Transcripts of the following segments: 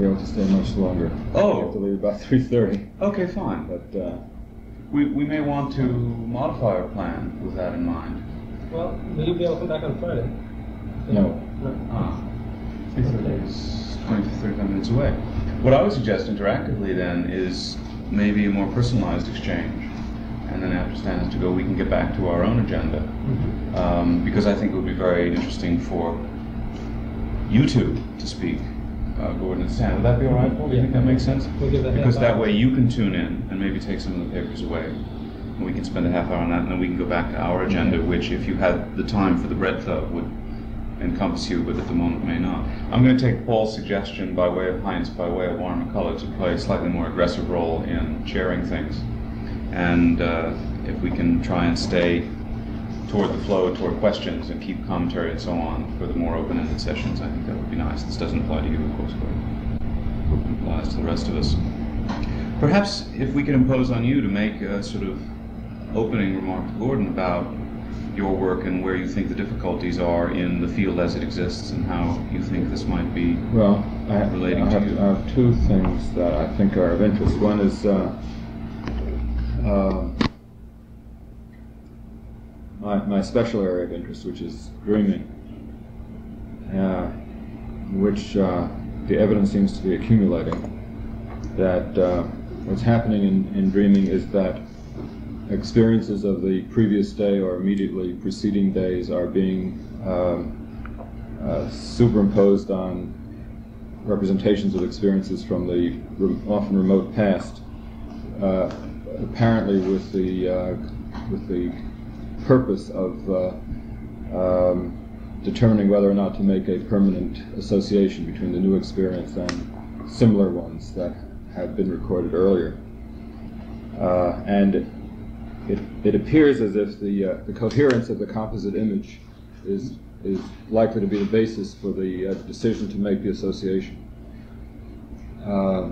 going to be able to stay much longer. Oh. I have to leave about 3.30, Okay, fine. but uh, We, we may want to modify our plan with that in mind. Well, will you be able to come back on Friday? no. Ah, 3:30 is 20 to 35 minutes away. What I would suggest interactively then is maybe a more personalized exchange. And then after Stan has to go, we can get back to our own agenda. Um, because I think it would be very interesting for you two to speak, uh, Gordon and Stan. Would that be all right, Paul? Do you think that makes sense? We'll give that Because that hour. way you can tune in and maybe take some of the papers away. And we can spend a half hour on that, and then we can go back to our agenda, which, if you had the time for the breadth of, would encompass you, but at the moment may not. I'm going to take Paul's suggestion by way of Heinz, by way of Warren McCulloch, to play a slightly more aggressive role in chairing things. And uh, if we can try and stay toward the flow, toward questions, and keep commentary and so on for the more open-ended sessions, I think that would be nice. This doesn't apply to you, of course, but it applies to the rest of us. Perhaps if we could impose on you to make a sort of opening remark to Gordon about your work and where you think the difficulties are in the field as it exists and how you think this might be. Well, I, Relating I, to have, you. I have two things that I think are of interest. One is uh, uh, my, my special area of interest, which is dreaming, uh, which uh, the evidence seems to be accumulating that uh, what's happening in, in dreaming is that experiences of the previous day or immediately preceding days are being um, uh, superimposed on representations of experiences from the re- often remote past, uh, apparently with the uh, with the purpose of uh, um, determining whether or not to make a permanent association between the new experience and similar ones that have been recorded earlier. Uh, and it, it appears as if the, uh, the coherence of the composite image is, is likely to be the basis for the uh, decision to make the association. Uh,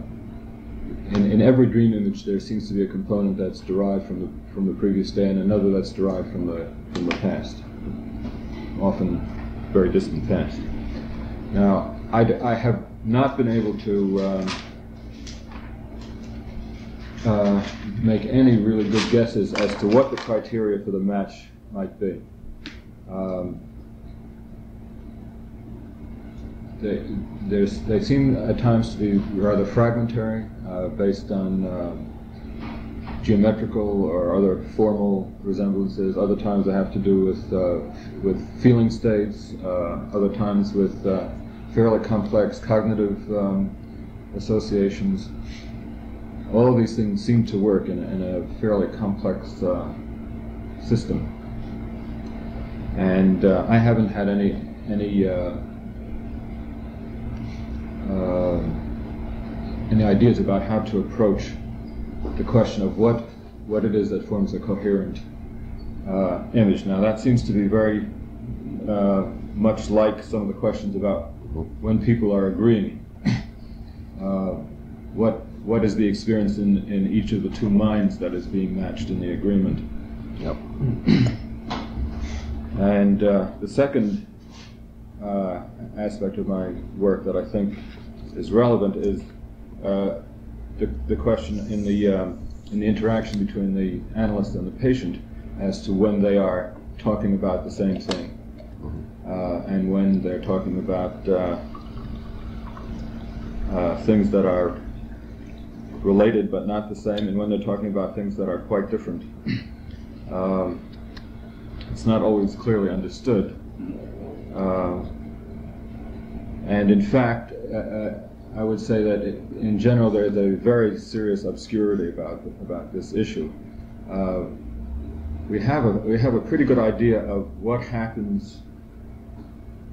in, in every dream image, there seems to be a component that's derived from the, from the previous day and another that's derived from the, from the past, often very distant past. Now, I, I have not been able to um, uh, make any really good guesses as to what the criteria for the match might be. Um, they, they seem at times to be rather fragmentary, uh, based on um, geometrical or other formal resemblances. Other times they have to do with uh, with feeling states. Uh, other times with uh, fairly complex cognitive um, associations. All of these things seem to work in, a- in a fairly complex uh, system, and uh, I haven't had any any. Uh, any ideas about how to approach the question of what what it is that forms a coherent uh, image. Now that seems to be very uh, much like some of the questions about when people are agreeing. Uh, what what is the experience in, in each of the two minds that is being matched in the agreement? Yep. And uh, the second uh, aspect of my work that I think is relevant is uh, the, the question in the um, in the interaction between the analyst and the patient as to when they are talking about the same thing uh, and when they're talking about uh, uh, things that are related but not the same, and when they're talking about things that are quite different. Um, it's not always clearly understood. Uh, and in fact, uh, uh, I would say that it, in general there's a very serious obscurity about about this issue. Uh, we have a we have a pretty good idea of what happens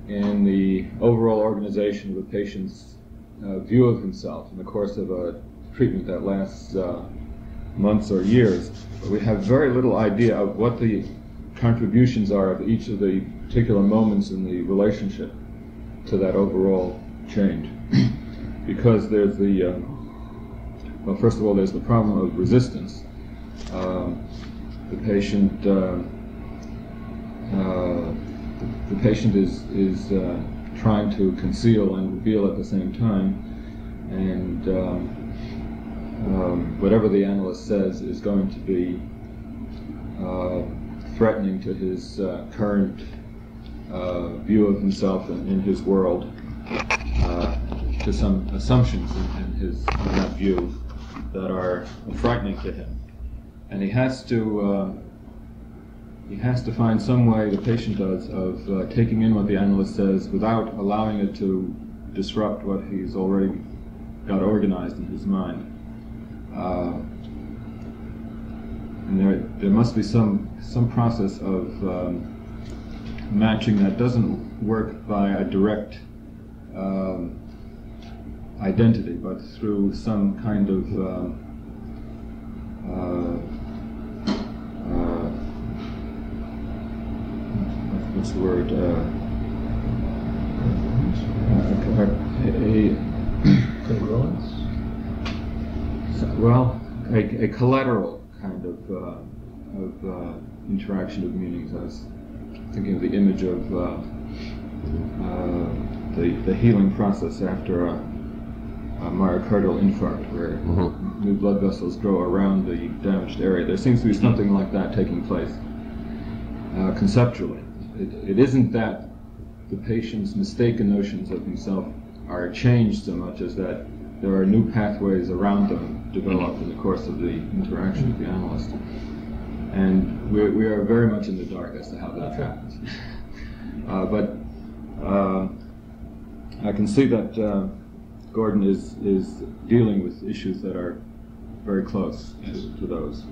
in the overall organization of a patient's uh, view of himself in the course of a treatment that lasts uh, months or years. But we have very little idea of what the contributions are of each of the particular moments in the relationship to that overall change. because there's the, um, well, first of all, there's the problem of resistance. Um, the patient, uh, uh, the, the patient is, is uh, trying to conceal and reveal at the same time. and um, um, whatever the analyst says is going to be uh, threatening to his uh, current uh, view of himself and in his world, uh, to some assumptions in, in his in that view that are frightening to him, and he has to. Uh, he has to find some way, the patient does, of uh, taking in what the analyst says without allowing it to disrupt what he's already got organized in his mind. Uh, and there, there must be some, some process of um, matching that doesn't work by a direct um, identity, but through some kind of um, uh, uh, what's the word? Uh, a, Congruence? well, a, a collateral kind of uh, of interaction of meanings. I was thinking of the image of uh, uh, the the healing process after a, a myocardial infarct, where Mhm. new blood vessels grow around the damaged area. There seems to be something like that taking place uh, conceptually. It, it isn't that the patient's mistaken notions of himself are changed so much as that there are new pathways around them developed in the course of the interaction with the analyst. And we, we are very much in the dark as to how that happens. uh, but uh, I can see that uh, Gordon is, is dealing with issues that are very close Yes. to, to those.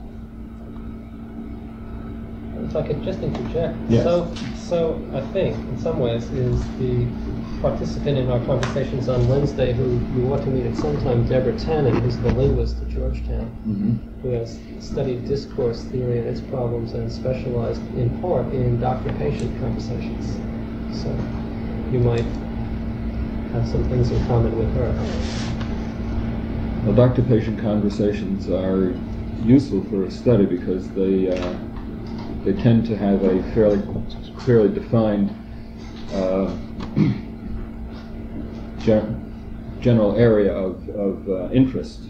If I could just interject. Yes. So, so I think in some ways is the participant in our conversations on Wednesday who you want to meet at some time, Deborah Tannen, who's the linguist at Georgetown, Mm-hmm. who has studied discourse theory and its problems and specialized in part in doctor-patient conversations. So you might have some things in common with her. Well, doctor-patient conversations are useful for a study because they uh, they tend to have a fairly clearly defined uh, gen- general area of, of uh, interest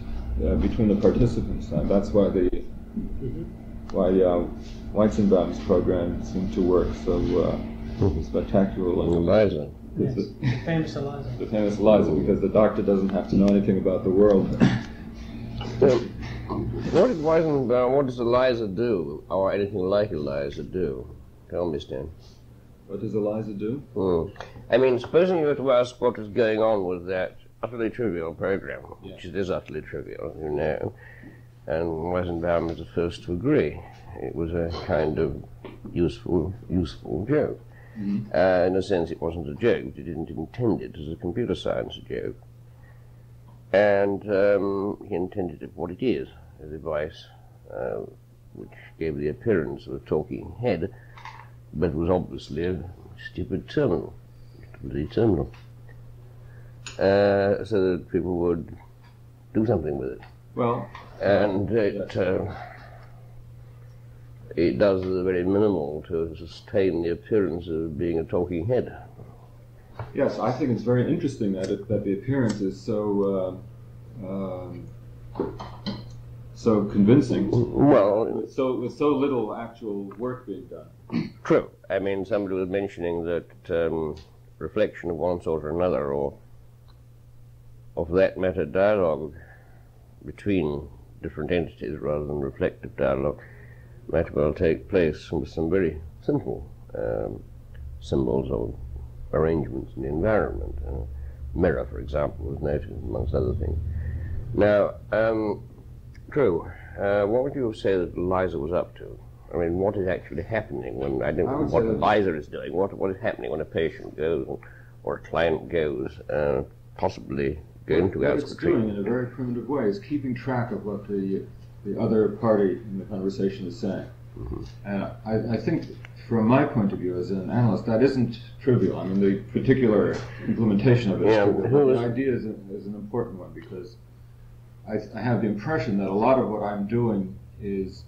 uh, between the participants, and that's why the why uh, Weizenbaum's program seemed to work so uh, spectacularly. Eliza. Because the- Famous Eliza. the famous Eliza, because the doctor doesn't have to know anything about the world. Um, what did Weizenbaum, what does Eliza do, or anything like Eliza do? Tell me, Stan. what does Eliza do? Hmm. I mean, supposing you were to ask what was going on with that utterly trivial program, which it is utterly trivial, you know, and Weizenbaum is the first to agree. It was a kind of useful, useful joke. Uh, in a sense, it wasn't a joke. He didn't intend it as a computer science joke. And um, he intended it for what it is, a device uh, which gave the appearance of a talking head, but was obviously a stupid terminal, bloody terminal. Uh, so that people would do something with it. Well, And it, uh, it does the very minimal to sustain the appearance of being a talking head. yes, I think it's very interesting that it, that the appearance is so uh, um, so convincing. Well, With so with so little actual work being done. True. I mean, somebody was mentioning that um, reflection of one sort or another, or of that matter, dialogue between different entities rather than reflective dialogue, might well take place with some very simple um, symbols or arrangements in the environment. Uh, mirror, for example, was noted amongst other things. Now, um, true. Uh, what would you say that Eliza was up to? I mean, what is actually happening when I don't know what Eliza is doing? What what is happening when a patient goes or a client goes, uh, possibly going to what it's doing in a very primitive way is keeping track of what the the other party in the conversation is saying. Mm-hmm. And I, I think, from my point of view as an analyst, that isn't trivial. I mean, the particular implementation of it Yeah, the idea is, a, is an important one because I, I have the impression that a lot of what I'm doing is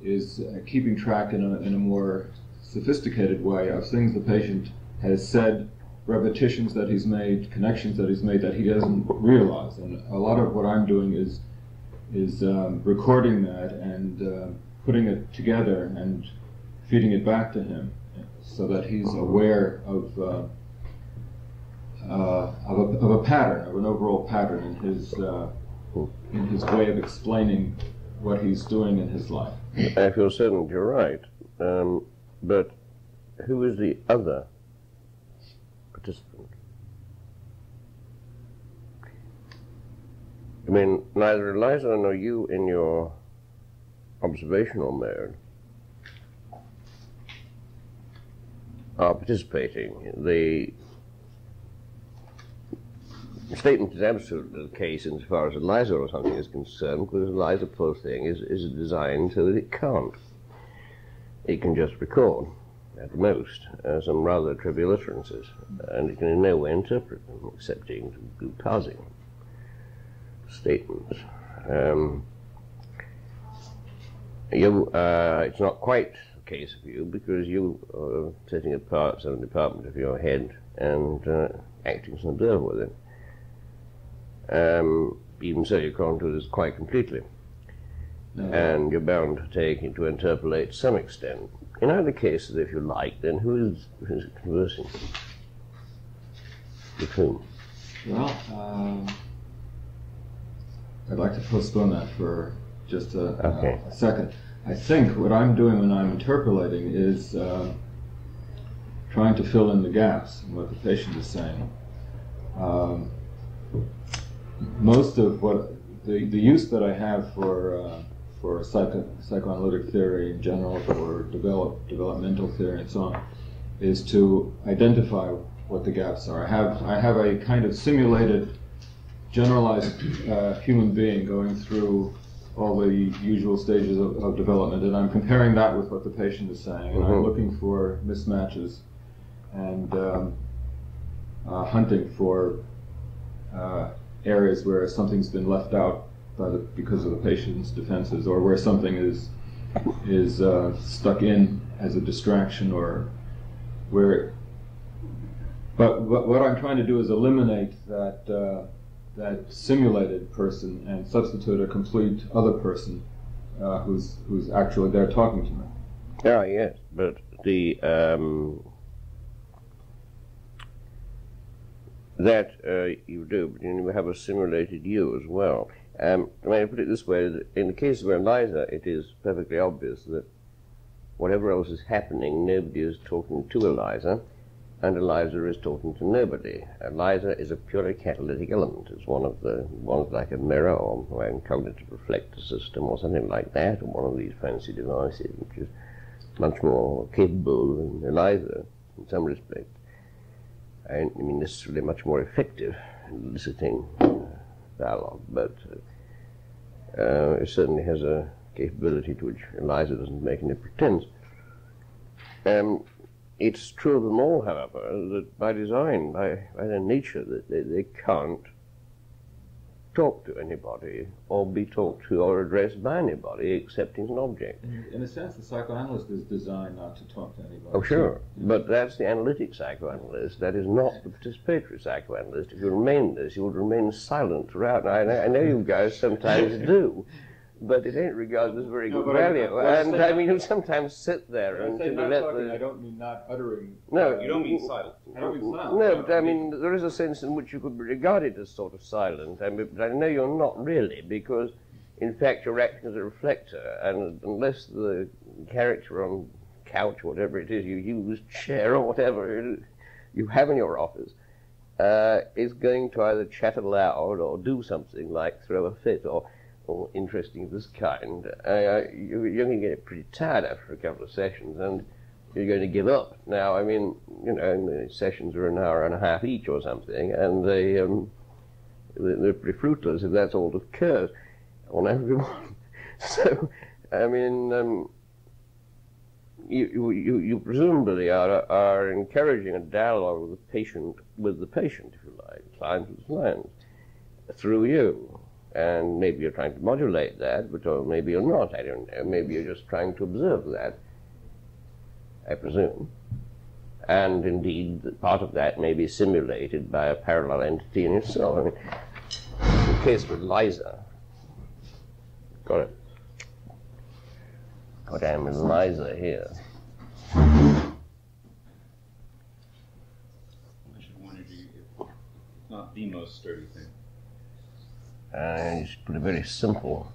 is uh, keeping track in a, in a more sophisticated way of things the patient has said repetitions that he's made, connections that he's made that he doesn't realize. And a lot of what I'm doing is is um, recording that and uh, putting it together and feeding it back to him, so that he's aware of. Uh, uh, of, a, of a pattern, of an overall pattern in his uh, in his way of explaining what he's doing in his life. I feel certain you're right. Um, but who is the other participant? I mean, neither Eliza nor you in your observational mode are participating. The statement is absolutely the case insofar as Eliza or something is concerned, because Eliza, poor thing, is, is designed so that it can't. It can just record, at most, uh, some rather trivial utterances, and it can in no way interpret them, excepting do parsing statements. Um, you, uh, it's not quite the case of you, because you are setting apart some department of your head and uh, acting as an observer with it. Um, even so, you can't do this quite completely. No. And you're bound to take to interpolate to some extent. In either case, if you like, then who is, who is conversing? With whom? Well, um, I'd like to postpone that for just a, okay. a, a, second. I think what I'm doing when I'm interpolating is uh, trying to fill in the gaps in what the patient is saying. Um, most of what the, the use that I have for uh, for psycho, psychoanalytic theory in general, for develop, developmental theory and so on, is to identify what the gaps are. I have I have a kind of simulated, generalized uh, human being going through all the usual stages of, of, development, and I'm comparing that with what the patient is saying, and mm-hmm. I'm looking for mismatches and um, uh, hunting for uh, areas where something's been left out the, because of the patient's defenses, or where something is is uh, stuck in as a distraction, or where. But what, what I'm trying to do is eliminate that uh, that simulated person and substitute a complete other person uh, who's who's actually there talking to me. Yeah, yes, but the um, that uh, you do, but you have a simulated you as well. Um, I mean, put it this way: in the case of Eliza, it is perfectly obvious that whatever else is happening, nobody is talking to Eliza, and Eliza is talking to nobody. Eliza is a purely catalytic element. It's one of the ones like a mirror or a cognitive reflector system or something like that, or one of these fancy devices, which is much more capable than Eliza in some respects. I mean, necessarily much more effective in eliciting uh, dialogue, but uh, it certainly has a capability to which Eliza doesn't make any pretense. Um, it's true of them all, however, that by design, by, by their nature, that they, they can't talk to anybody or be talked to or addressed by anybody except as an object. In, a sense, the psychoanalyst is designed not to talk to anybody. Oh, sure. But that's the analytic psychoanalyst. That is not the participatory psychoanalyst. If you remain this, you will remain silent throughout. I, I know you guys sometimes do but it ain't regarded as very no, good value. I, and I mean, you sometimes sit there and say not let talking, the, I don't mean not uttering. No, you don't mean silent. I don't mean silent. No, but I mean there is a sense in which you could be regarded as sort of silent. I mean, but I know you're not really because, in fact, you're acting as a reflector, and unless the character on couch, whatever it is you use, chair or whatever you have in your office. Uh, is going to either chat aloud or do something like throw a fit or interesting of this kind, you, you're going to get pretty tired after a couple of sessions and you're going to give up. Now, I mean, you know, the sessions are an hour and a half each or something, and they, um, they're pretty fruitless if that's all that occurs on everyone. so, I mean, um, you, you, you presumably are, are encouraging a dialogue with the patient, with the patient, if you like, client with client, through you and maybe you're trying to modulate that, but or maybe you're not. I don't know. Maybe you're just trying to observe that. I presume. And indeed, part of that may be simulated by a parallel entity in itself. I mean, the case with Liza, got it. Got am with Liza here. I should not the most sturdy thing. And you just put a very simple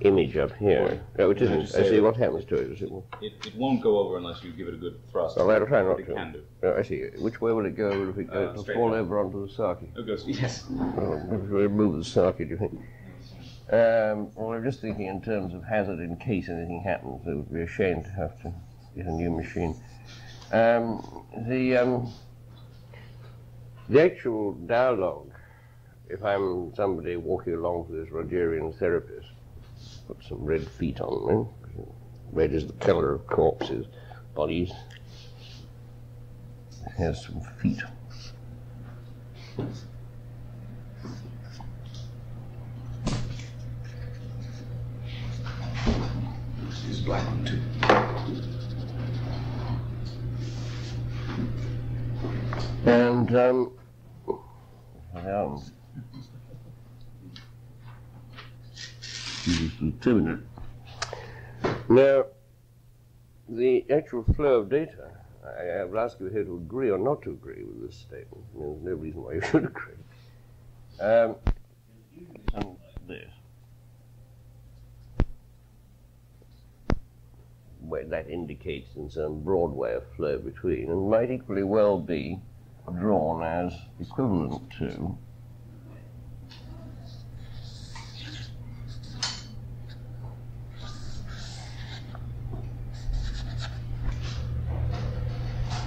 image up here, Boy, which isn't. I see what happens to it. Is it will, It, it won't go over unless you give it a good thrust. well, I'll try not It to. can do. Uh, I see. Which way will it go if it Uh, goes to fall over onto the socket? It goes, yes. Well, Which way move the socket, do you think? Um, well, I'm just thinking in terms of hazard in case anything happens. It would be a shame to have to get a new machine. Um, the um, the actual dialogue. If I'm somebody walking along with this Rogerian therapist, put some red feet on me. Red is the color of corpses, bodies. Has some feet. Use black too. And um, um, determinate. Now, the actual flow of data, I, I will ask you here to agree or not to agree with this statement. There's no reason why you should agree. Um, and this. Where that indicates in some broad way of flow between, and might equally well be drawn as equivalent to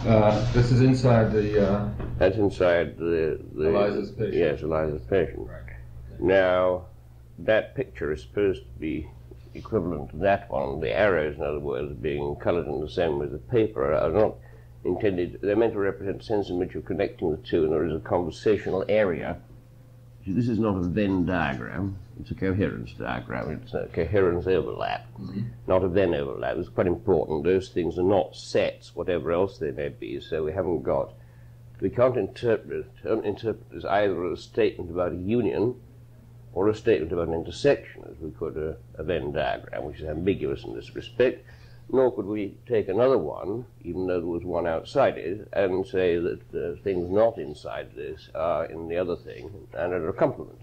Uh, this is inside the. Uh, that's inside the, the Eliza's patient. Yes, Eliza's patient. Right. Now, that picture is supposed to be equivalent to that one. The arrows, in other words, being coloured in the same way as the paper, are not intended. They're meant to represent the sense in which you're connecting the two, and there is a conversational area. This is not a Venn diagram. It's a coherence diagram. It's a coherence overlap, mm-hmm. not a Venn overlap. It's quite important. Those things are not sets, whatever else they may be. So we haven't got. We can't interpret it, interpret as either a statement about a union or a statement about an intersection, as we could a, a Venn diagram, which is ambiguous in this respect. Nor could we take another one, even though there was one outside it, and say that uh, things not inside this are in the other thing and are a complement.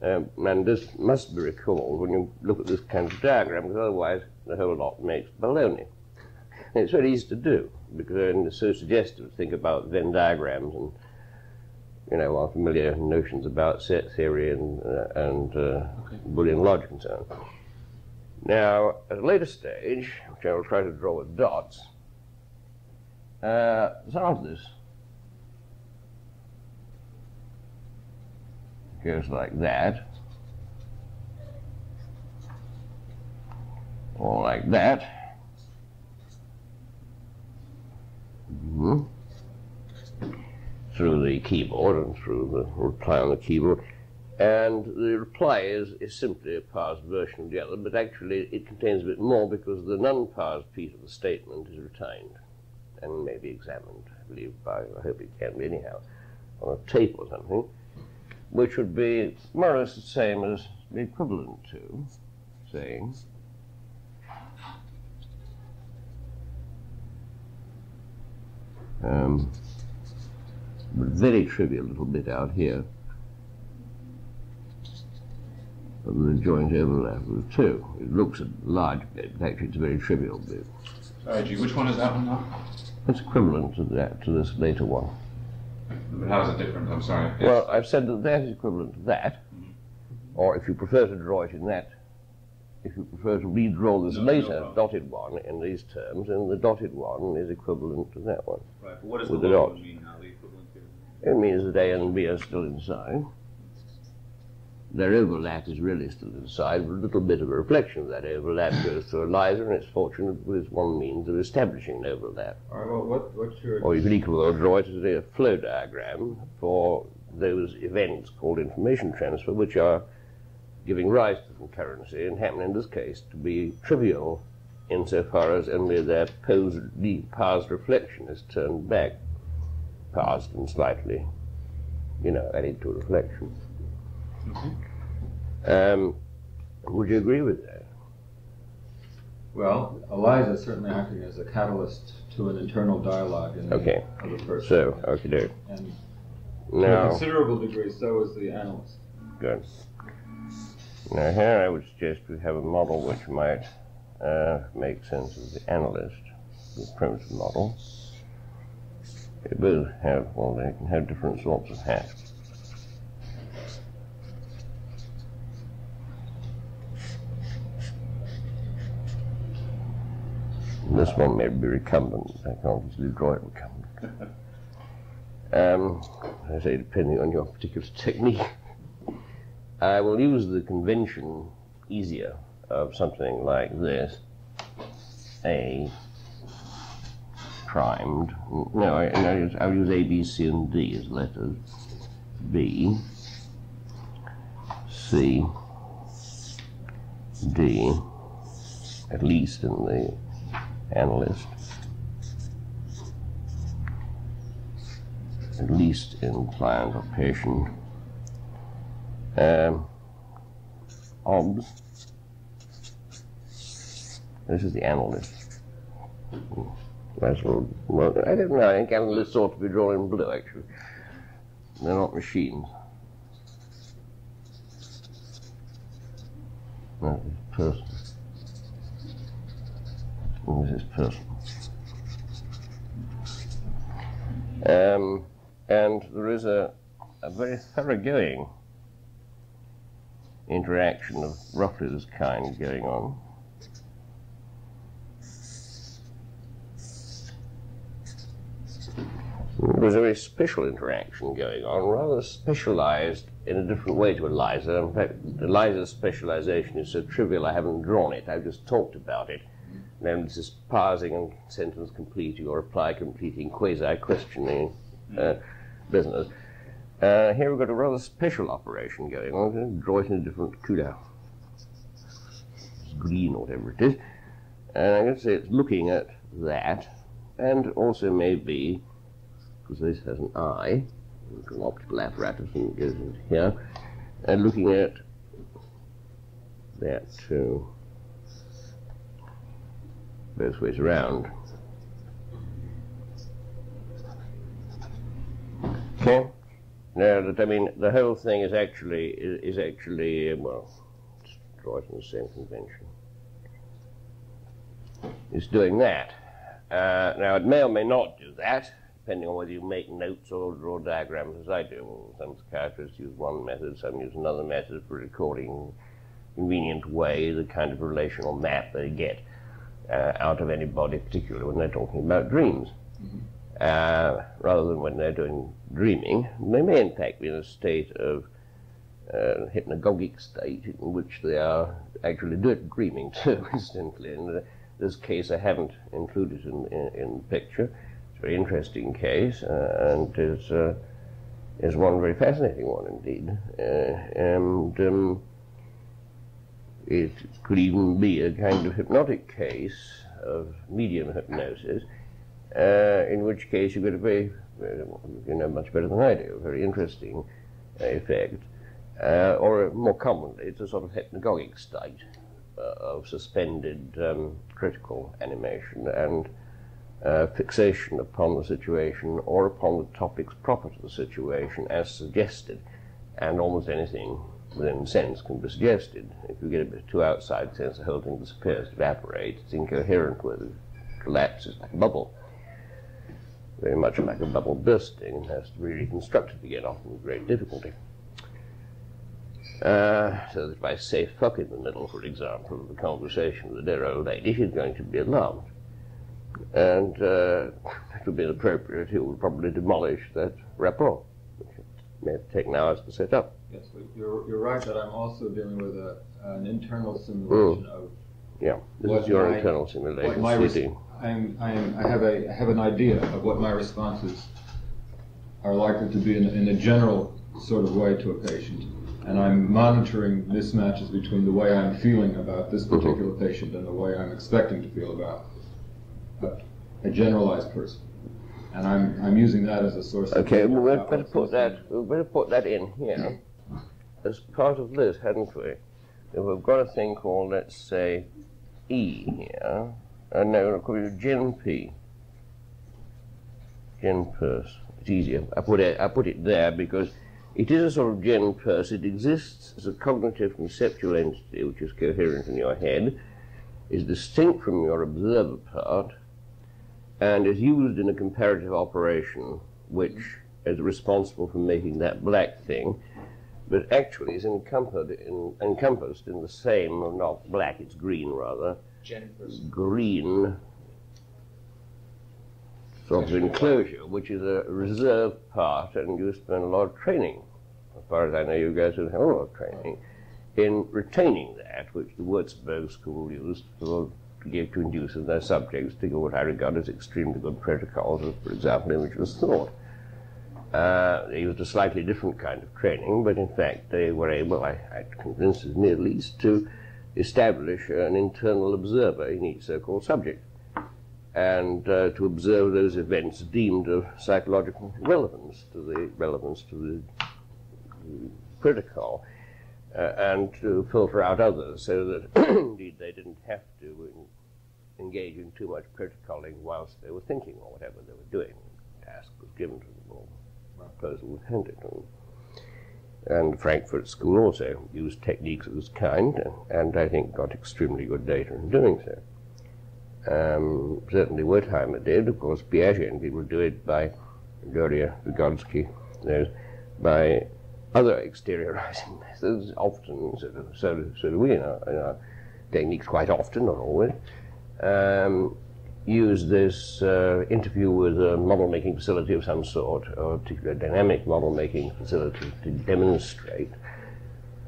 Um, and this must be recalled when you look at this kind of diagram, because otherwise the whole lot makes baloney. And it's very easy to do, because it's so suggestive to think about Venn diagrams and you know, our familiar notions about set theory and, uh, and uh, Boolean logic and so on. Now, at a later stage, which I will try to draw with dots, uh, of this goes like that, or like that. Mhm through the keyboard and through the reply on the keyboard. And the reply is, is simply a parsed version of the other, but actually it contains a bit more because the non-parsed piece of the statement is retained and may be examined, I believe, by, I hope it can be anyhow, on a tape or something, which would be more or less the same as the equivalent to saying um, very trivial little bit out here of the joint overlap of two. It looks a large bit, but actually it's a very trivial bit. Sorry, G, which one is that one now? It's equivalent to that, to this later one. But how is it different? I'm sorry. Yes. Well, I've said that that is equivalent to that, mm-hmm. or if you prefer to draw it in that, if you prefer to redraw this No, no later problem. dotted one in these terms, then the dotted one is equivalent to that one. right, but what does the the dots. mean now, the equivalent here? It means that A and B are still inside. Their overlap is really still inside, but a little bit of a reflection of that overlap goes to Eliza, and it's fortunate with one means of establishing an overlap. all right. Well, what, what's your? Or you could equally well draw it as a flow diagram for those events called information transfer, which are giving rise to concurrency and happen in this case to be trivial insofar as only their pose, the paused reflection is turned back, paused and slightly, you know, added to reflection. Um, would you agree with that? Well, Eliza is certainly acting as a catalyst to an internal dialogue in the Okay. other person. So, okay, do. and to a considerable degree, so is the analyst. good. Now, here I would suggest we have a model which might uh, make sense of the analyst, the primitive model. They both have, well, they can have different sorts of hats. This one may be recumbent. I can't easily draw it recumbent. Um, I say, depending on your particular technique. I will use the convention easier of something like this. A primed. No, I, no, I'll use- I'll use A, B, C, and D as letters. B, C, D, at least in the analyst. At least in client or patient. Um, OBS. This is the analyst. That's well, well, I don't know. I think analysts ought to be drawn in blue, actually. They're not machines. No, this person. This is personal? Um, and there is a, a very thoroughgoing interaction of roughly this kind going on. There's a very special interaction going on, rather specialized in a different way to Eliza. In fact, Eliza's specialization is so trivial I haven't drawn it, I've just talked about it. And this is parsing and sentence completing or reply completing, quasi questioning uh, business. Uh, here we've got a rather special operation going on. I'm going to draw it in a different CUDA. Green or whatever it is. And I'm going to say it's looking at that, and also maybe, because this has an eye, an optical apparatus and it goes into here, and looking at that too. Both ways around. Okay. Now that I mean, the whole thing is actually is, actually well, just draw it in the same convention. It's doing that. Uh, now it may or may not do that, depending on whether you make notes or draw diagrams as I do. Some psychiatrists use one method, some use another method for recording convenient way the kind of relational map they get uh, out of anybody, particularly when they're talking about dreams uh, rather than when they're doing dreaming. They may, in fact, be in a state of uh, hypnagogic state in which they are actually doing dreaming too, incidentally. In this case, I haven't included in, in, in the picture. It's a very interesting case, uh, and is uh, is one very fascinating one indeed. Uh, and um, it could even be a kind of hypnotic case of medium hypnosis uh, in which case you get a very, very, you know, much better than I do, a very interesting uh, effect. Uh, or more commonly, it's a sort of hypnagogic state uh, of suspended um, critical animation and uh, fixation upon the situation or upon the topics proper to the situation as suggested. And almost anything within sense can be suggested. If you get a bit too outside sense, the whole thing disappears, evaporates, it's incoherent with it, collapses like a bubble very much like a bubble bursting and has to be reconstructed again, often with great difficulty. Uh, so that if I say fuck in the middle, for example, of the conversation with a dear old lady, she's going to be alarmed. And uh, it would be inappropriate. It would probably demolish that rapport, which may have taken hours to set up. Yes, but you're, you're right that I'm also dealing with a, an internal simulation mm. of Yeah, this What is your my- internal what simulation, my res- I'm, I'm, I have a I have an idea of what my responses are likely to be in, a- in a general sort of way to a patient, and I'm monitoring mismatches between the way I'm feeling about this mm-hmm. particular patient and the way I'm expecting to feel about a, a generalized person. And I'm, I'm using that as a source Okay, of well, about better put that, we'd better put that in here as part of this, hadn't we? If we've got a thing called, let's say, E here, uh, no, it could be. Gen Purse. It's easier. I put it, I put it there because it is a sort of Gen Purse. It exists as a cognitive conceptual entity which is coherent in your head, is distinct from your observer part, and is used in a comparative operation which is responsible for making that black thing, but actually is encompassed in, encompassed in the same, not black, it's green rather, green. Sort of enclosure, which is a reserved part, and you spend a lot of training, as far as I know, you guys have a lot of training, in retaining that, which the Würzburg school used for, to give to induce in their subjects to what I regard as extremely good protocols, for example, imageless thought. Uh, they used a slightly different kind of training, but in fact they were able, I, I'm convinced me at least, to establish an internal observer in each so-called subject and uh, to observe those events deemed of psychological relevance to the relevance to the, the protocol, uh, and to filter out others so that indeed they didn't have to en- engage in too much protocoling whilst they were thinking or whatever they were doing. The task was given to them or proposal to them. And Frankfurt School also used techniques of this kind, and, I think got extremely good data in doing so. Um, certainly Wertheimer did. Of course, Piaget and people do it by Doria Vygotsky, those by other exteriorizing methods, often, so do, so so do we in our, in our techniques quite often, not always. Um, use this uh, interview with a model making facility of some sort, or a particular dynamic model making facility to demonstrate.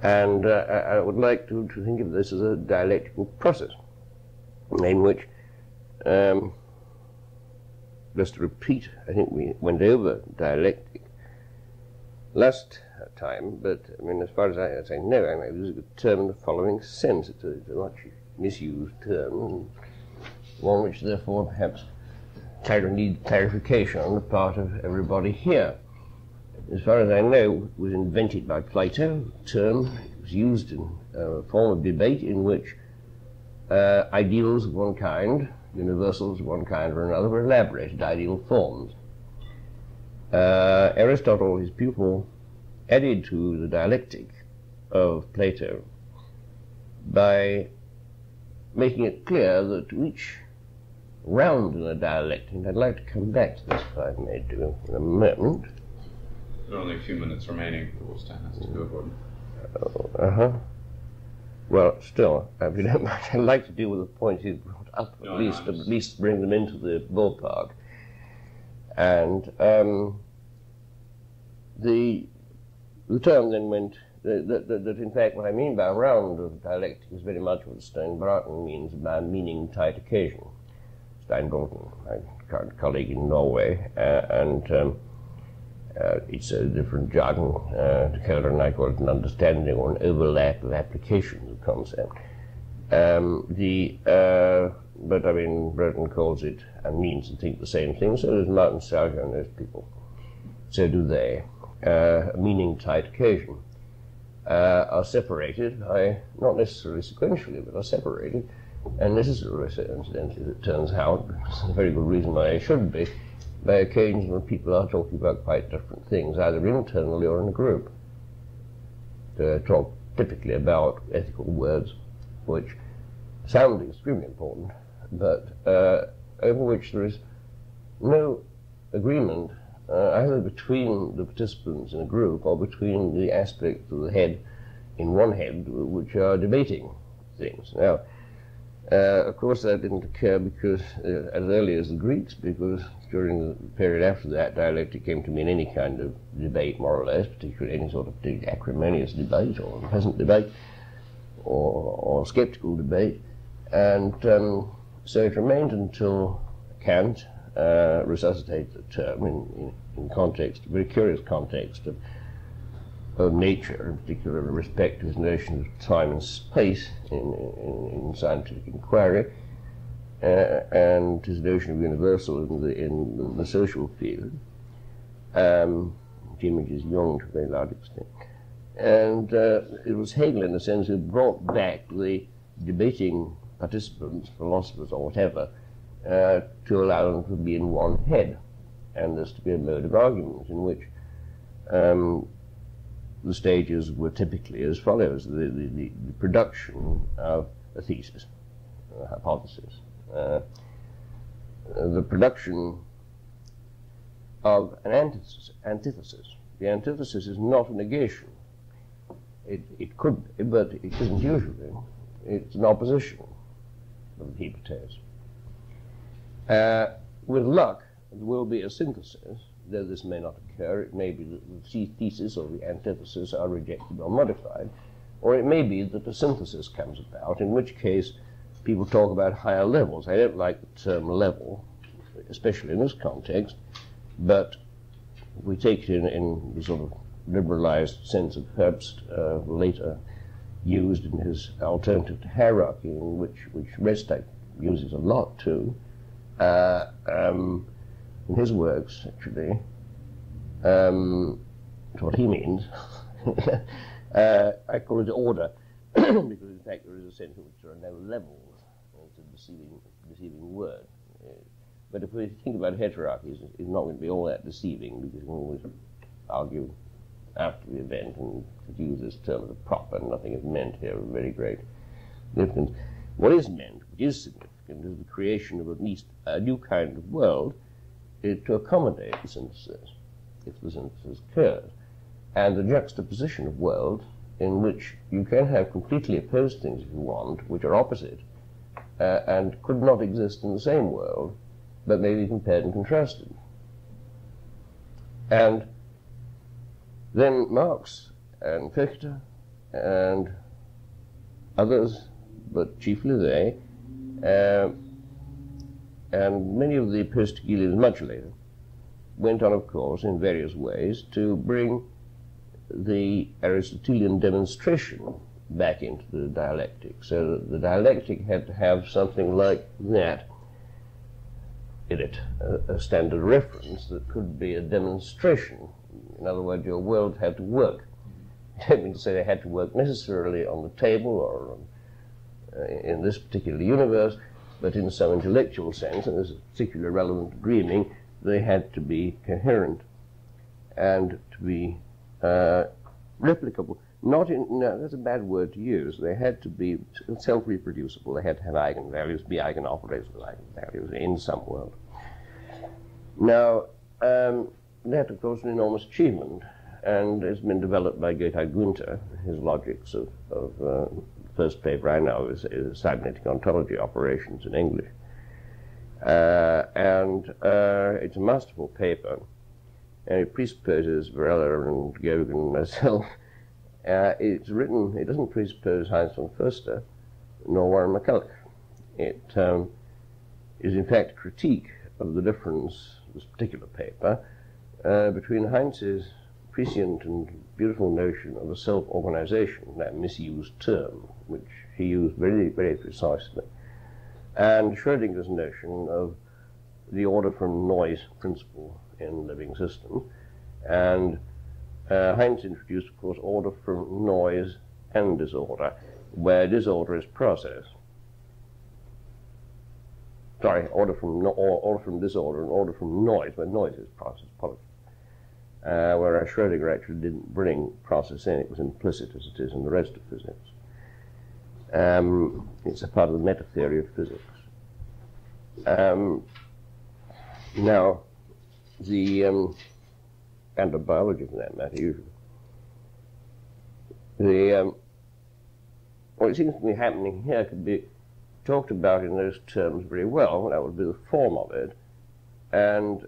And uh, I, would like to, to think of this as a dialectical process in which um, just to repeat, I think we went over dialectic last time, but I mean, as far as I, as I know, I may use a term in the following sense. It's a, it's a much misused term, one which therefore perhaps clar- need clarification on the part of everybody here. As far as I know, it was invented by Plato, a term it was used in a form of debate in which uh, ideals of one kind, universals of one kind or another, were elaborated ideal forms. Uh, Aristotle, his pupil, added to the dialectic of Plato by making it clear that each round in a dialectic, and I'd like to come back to this if I may do in a moment. There are only a few minutes remaining before Stan has to go, Gordon. Uh huh. Well, still, if you don't mind, I'd like to deal with the points you brought up, at No, no, least, at least bring them into the ballpark. And um, the the term then went that, that, that, in fact what I mean by round of dialectic is very much what Stein Bråten means by meaning tight occasion. Stein Bråten, my colleague in Norway, uh, and um, uh, it's a different jargon. Uh, Dakota and I call it an understanding or an overlap of applications of concept. Um, the but I mean, Bråten calls it and means and think the same thing. So does Martin Sauger and those people. So do they. Uh, meaning tight occasion uh, are separated by not necessarily sequentially, but are separated. And necessarily, so incidentally, it turns out, it's a very good reason why they should be, by occasions when people are talking about quite different things, either internally or in a group. They talk typically about ethical words, which sound extremely important, but uh, over which there is no agreement uh, either between the participants in a group or between the aspects of the head in one head which are debating things. Now, uh, of course, that didn't occur because uh, as early as the Greeks, because during the period after that, dialectic came to mean any kind of debate, more or less, particularly any sort of acrimonious debate or pleasant debate or, or skeptical debate. And um, so it remained until Kant uh, resuscitated the term in, in, in context, a very curious context of of nature, in particular with respect to his notion of time and space in, in, in scientific inquiry, uh, and his notion of universal in the, in the social field, um, which images Jung to a very large extent. And uh, it was Hegel, in a sense, who brought back the debating participants, philosophers or whatever, uh, to allow them to be in one head, and this to be a mode of argument in which um, the stages were typically as follows the, the, the, production of a thesis, a hypothesis, uh, the production of an antithesis, antithesis. The antithesis is not a negation. It, it could be, but it isn't usually. It's an opposition of the hypothesis. Uh, with luck, there will be a synthesis though this may not occur, it may be that the thesis or the antithesis are rejected or modified, or it may be that a synthesis comes about, in which case people talk about higher levels. I don't like the term level, especially in this context, but we take it in, in the sort of liberalized sense of Herbst uh, later used in his alternative to hierarchy, which, which Restak uses a lot too. Uh, um, in his works, actually, um, what he means, uh, I call it order, because in fact there is a sense in which there are no levels. It's a deceiving, deceiving word. Uh, but if we think about heterarchies, it's not going to be all that deceiving, because we always argue after the event and use this term as a prop, and nothing is meant here of very great significance. What is meant, which is significant, is the creation of at least a new kind of world to accommodate the synthesis, if the synthesis occurs, and the juxtaposition of world in which you can have completely opposed things if you want, which are opposite, uh, and could not exist in the same world, but may be compared and contrasted. And then Marx and Fichte and others, but chiefly they, uh, and many of the post-Hegelians much later went on, of course, in various ways to bring the Aristotelian demonstration back into the dialectic. So the dialectic had to have something like that in it, a, a standard reference that could be a demonstration. In other words, your world had to work. I don't mean to say they had to work necessarily on the table or on, uh, in this particular universe, but in some intellectual sense, and this is particularly relevant to dreaming, they had to be coherent and to be uh, replicable. Not in, no, that's a bad word to use. They had to be self-reproducible. They had to have eigenvalues, be eigenoperators with eigenvalues in some world. Now, um, that, of course, is an enormous achievement, and it's been developed by Gotthard Günther, his logics of, of uh, first paper I know is, is cybernetic ontology operations in English. Uh, and uh, it's a masterful paper, and it presupposes Varela and Goguen and myself. Uh, it's written, it doesn't presuppose Heinz von Foerster nor Warren McCulloch. It um, is in fact a critique of the difference, this particular paper, uh, between Heinz's prescient and beautiful notion of a self-organization, that misused term, which he used very, very precisely, and Schrodinger's notion of the order from noise principle in living systems, and uh, Heinz introduced, of course, order from noise and disorder, where disorder is process. Sorry, order from no, order from disorder and order from noise, where noise is process. Uh, whereas Schrodinger actually didn't bring process in, it was implicit as it is in the rest of physics. Um, it's a part of the meta theory of physics. Um, now, the um, and of biology for that matter, usually. The um, what seems to be happening here could be talked about in those terms very well. That would be the form of it, and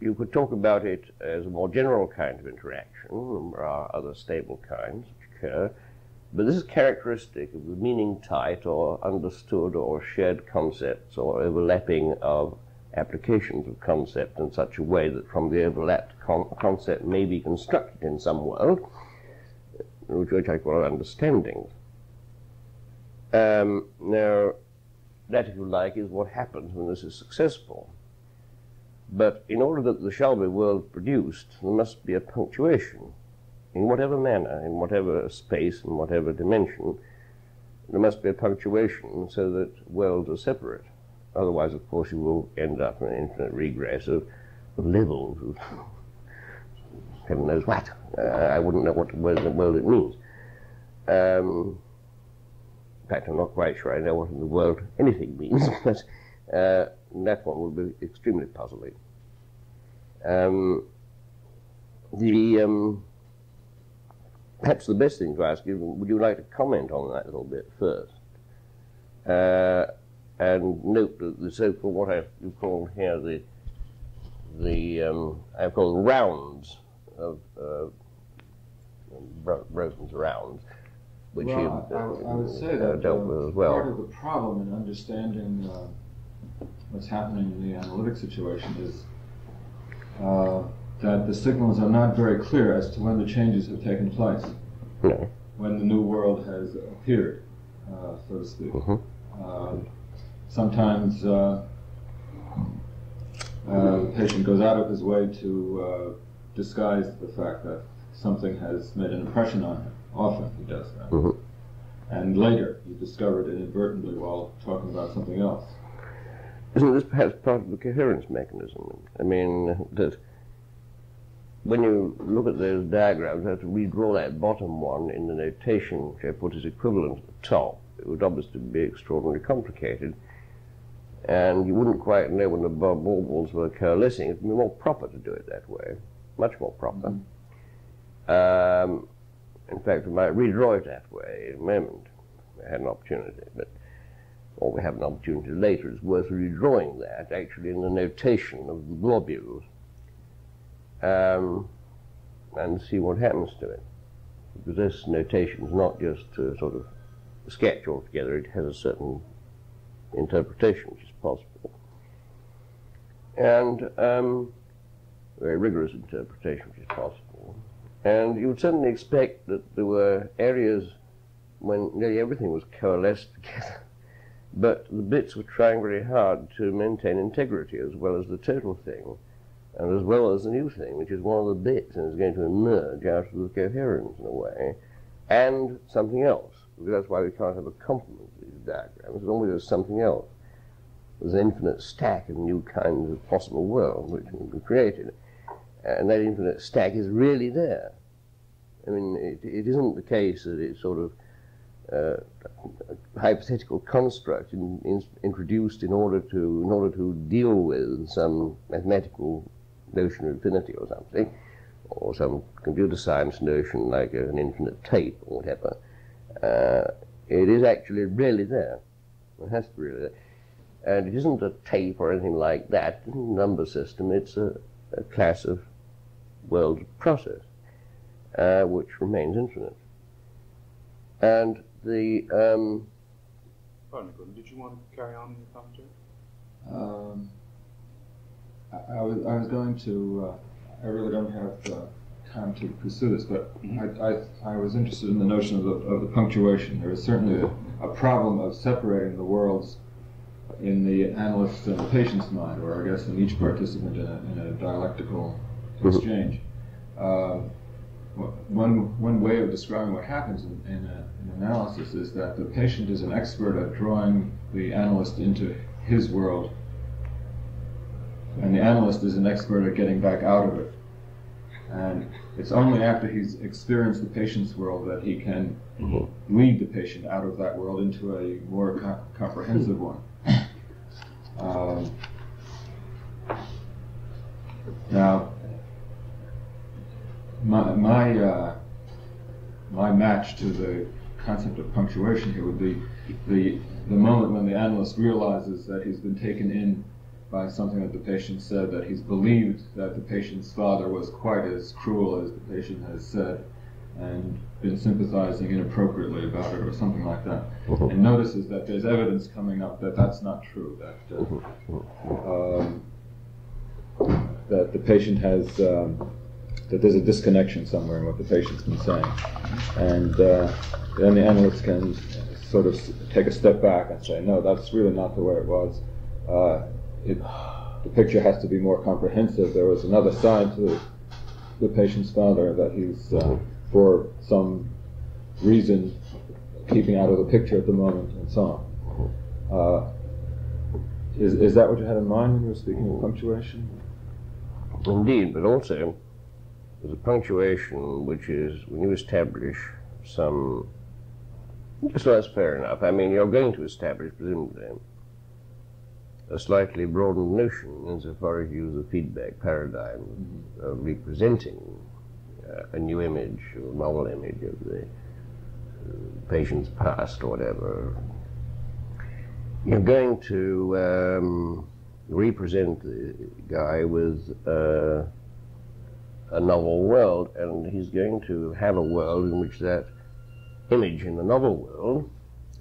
you could talk about it as a more general kind of interaction. There are other stable kinds which occur. But this is characteristic of the meaning tight or understood or shared concepts or overlapping of applications of concept in such a way that from the overlapped con- concept may be constructed in some world which I call understandings. Um, now, that, if you like, is what happens when this is successful. But in order that there shall be world produced, there must be a punctuation. In whatever manner, in whatever space, in whatever dimension, there must be a punctuation so that worlds are separate. Otherwise, of course, you will end up in an infinite regress of, of levels of heaven knows what. Uh, I wouldn't know what word in the world it means. Um, in fact, I'm not quite sure I know what in the world anything means, but uh, that one will be extremely puzzling. Um, the um, perhaps the best thing to ask you would you like to comment on that a little bit first, uh, and note that the so-called what I you call here the the um, I call rounds of uh, rounds, which well, he I, I, would say uh, that dealt uh, with as well. part of the problem in understanding uh, what's happening in the analytic situation is uh, that the signals are not very clear as to when the changes have taken place, No. when the new world has appeared, uh, so to speak. Mhm. Uh, sometimes uh, uh, the patient goes out of his way to uh, disguise the fact that something has made an impression on him. Often he does that. Mhm. And later he discover it inadvertently while talking about something else. Isn't this perhaps part of the coherence mechanism? I mean, that when you look at those diagrams, you have to redraw that bottom one in the notation, which I put as equivalent at the top. It would obviously be extraordinarily complicated. And you wouldn't quite know when the ball balls were coalescing. It would be more proper to do it that way, much more proper. Um, in fact, we might redraw it that way in a moment. I had an opportunity, but or we have an opportunity later, it's worth redrawing that actually in the notation of the globules um, and see what happens to it. Because this notation is not just a sort of sketch altogether, it has a certain interpretation which is possible. And um, a very rigorous interpretation which is possible. And you would certainly expect that there were areas when nearly everything was coalesced together but the bits were trying very hard to maintain integrity as well as the total thing, and as well as the new thing, which is one of the bits and is going to emerge out of the coherence in a way, and something else. Because that's why we can't have a complement of these diagrams. There's always there's something else. There's an infinite stack of new kinds of possible worlds which can be created. And that infinite stack is really there. I mean, it, it isn't the case that it's sort of uh, hypothetical construct in, in, introduced in order to in order to deal with some mathematical notion of infinity or something, or some computer science notion like an infinite tape or whatever. Uh, it is actually really there. It has to be really there. And it isn't a tape or anything like that. It's a number system. It's a, a class of world process uh, which remains infinite. And the um, Pardon Gordon, did you want to carry on in your commentary? I, I, was, I was going to, uh, I really don't have uh, time to pursue this, but Mhm. I, I, I was interested in the notion of the, of the punctuation. There is certainly a, a problem of separating the worlds in the analyst's and the patient's mind, or I guess in each participant in a, in a dialectical Mhm. exchange. Uh, one, one way of describing what happens in, in, a, in analysis is that the patient is an expert at drawing the analyst into his world, and the analyst is an expert at getting back out of it. And it's only after he's experienced the patient's world that he can Mhm. lead the patient out of that world into a more co- comprehensive one. Um, now, my my uh, my match to the concept of punctuation here would be the the moment when the analyst realizes that he's been taken in by something that the patient said, that he's believed that the patient's father was quite as cruel as the patient has said, and been sympathizing inappropriately about it or something like that, and notices that there's evidence coming up that that's not true, that uh, um, that the patient has um, that there's a disconnection somewhere in what the patient's been saying, and uh, then the analyst can sort of take a step back and say, no, that's really not the way it was. Uh, it, the picture has to be more comprehensive. There was another side to the, the patient's father that he's, uh, for some reason, keeping out of the picture at the moment, and so on. Uh, is, is that what you had in mind when you were speaking of punctuation? Indeed, but also there's a punctuation which is when you establish some. Just that's fair enough. I mean, you're going to establish, presumably, a slightly broadened notion insofar as you use the feedback paradigm of representing uh, a new image or novel image of the uh, patient's past or whatever. You're going to um, represent the guy with uh, a novel world, and he's going to have a world in which that image in the novel world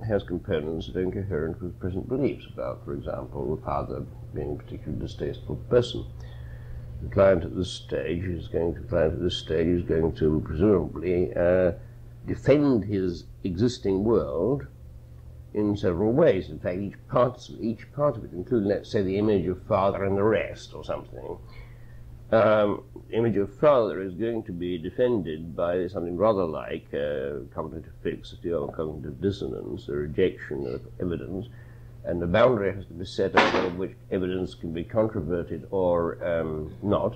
has components that are incoherent with present beliefs about, for example, the father being a particularly distasteful person. The client at this stage is going to, client at this stage is going to presumably uh, defend his existing world in several ways. In fact, each part, each part of it, including, let's say, the image of father and the rest or something, um, image of father is going to be defended by something rather like uh, cognitive fixity or cognitive dissonance, a rejection of evidence, and a boundary has to be set over which evidence can be controverted or um, not,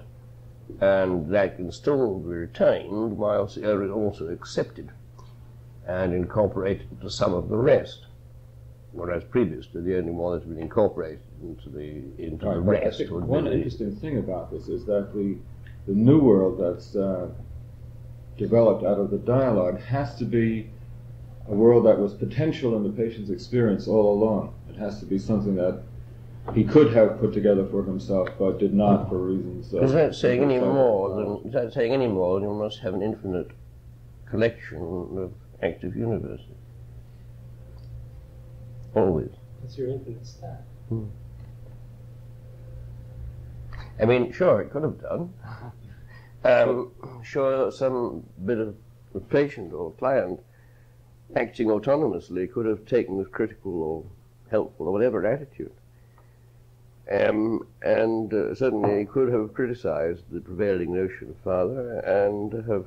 and that can still be retained whilst the other is also accepted and incorporated into some of the rest. Whereas previously the only one that's been incorporated into the into Right, I rest think one be the- interesting thing about this is that the the new world that's uh, developed out of the dialogue has to be a world that was potential in the patient's experience all along. It has to be something that he could have put together for himself, but did not for reasons. Uh, Is that saying any more than is that saying any more than you must have an infinite collection of active universes? Always. That's your infinite stack. I mean, sure, it could have done. Um, sure, some bit of the patient or client acting autonomously could have taken this critical or helpful or whatever attitude. Um, and uh, certainly could have criticized the prevailing notion of father and have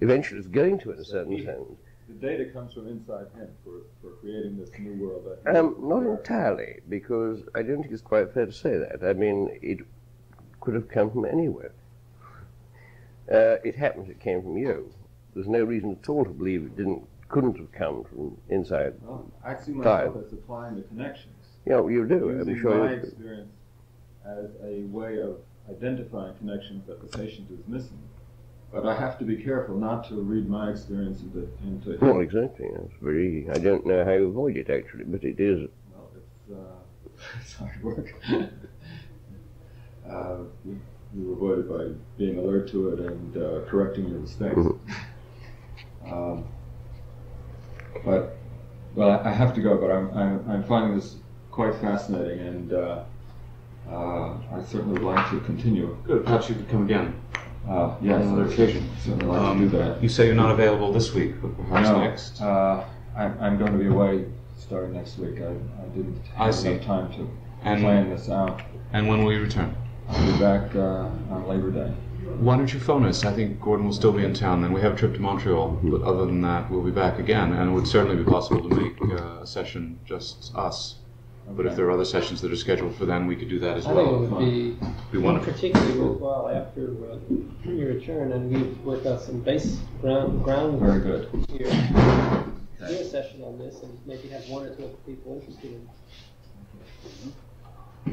eventually is going to in a certain he- sense. The data comes from inside him for, for creating this new world. That Um, not entirely, because I don't think it's quite fair to say that. I mean, it could have come from anywhere. Uh, it happens it came from you. There's no reason at all to believe it didn't, couldn't have come from inside. Well, I see myself as applying the connections. You know, you do. I'm using sure my experience as a way of identifying connections that the patient is missing. But I have to be careful not to read my experience into, into Well, exactly. It's very. I don't know how you avoid it actually, but it is. well, it's, uh, it's hard work. uh, you, you avoid it by being alert to it and uh, correcting your mistakes. Mhm. Um, but well, I, I have to go. But I'm, I'm I'm finding this quite fascinating, and uh, uh, I certainly would like to continue. Good. Perhaps you could come again. Uh, yes, On another occasion. Certainly like to do that. You say you're not available this week, but perhaps no, next. Uh, I'm, I'm going to be away starting next week. I, I didn't I have see. enough time to And- plan this out. And when will you return? I'll be back uh, on Labor Day. Why don't you phone us? I think Gordon will still be in town. Then we have a trip to Montreal, but other than that, we'll be back again. And it would certainly be possible to make uh, a session just us. But if there are other sessions that are scheduled for then, we could do that as I think it well. would be Be wonderful. particularly worthwhile after uh, your return, and we've worked out some base ground ground Very good. here. Do a session on this, and maybe have one or two other people interested in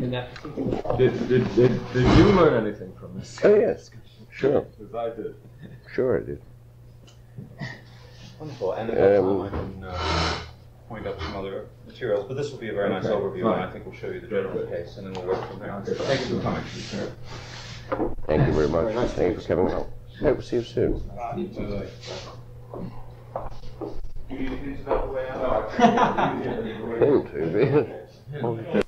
in that particular. Did, did, did, did you learn anything from this? Oh yes, sure, Because I did. sure I did. Wonderful. And at that time, I can uh, point up some other materials. But this will be a very nice overview, fine. and I think we'll show you the general case, and then we'll work from there. Okay. Thank you for coming. Thank you very much. Very nice Thank you for coming along. Hope to see you soon. Do you need things about the way out? Him too, really.